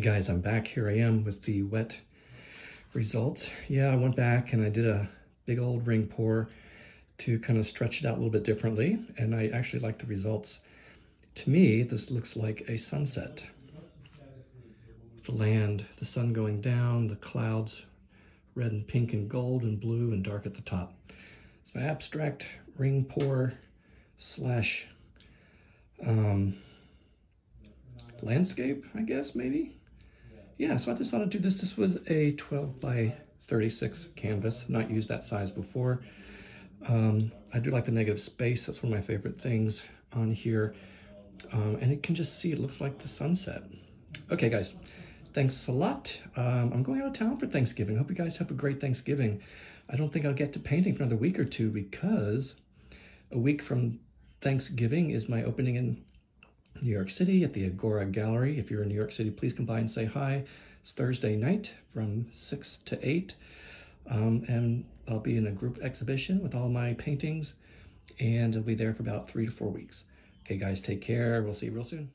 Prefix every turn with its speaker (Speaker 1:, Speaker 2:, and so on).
Speaker 1: guys, I'm back. Here I am with the wet results. Yeah, I went back and I did a big old ring pour to kind of stretch it out a little bit differently. And I actually like the results. To me, this looks like a sunset. The land, the sun going down, the clouds, red and pink and gold and blue and dark at the top. It's my abstract ring pour slash um, landscape, I guess, maybe. Yeah, so I just thought I'd do this. This was a 12 by 36 canvas, not used that size before. Um, I do like the negative space. That's one of my favorite things on here. Um, and it can just see, it looks like the sunset. Okay, guys, thanks a lot. Um, I'm going out of town for Thanksgiving. Hope you guys have a great Thanksgiving. I don't think I'll get to painting for another week or two because a week from Thanksgiving is my opening in New York City at the Agora Gallery. If you're in New York City, please come by and say hi. It's Thursday night from 6 to 8. Um, and I'll be in a group exhibition with all my paintings and I'll be there for about three to four weeks. Okay, guys, take care. We'll see you real soon.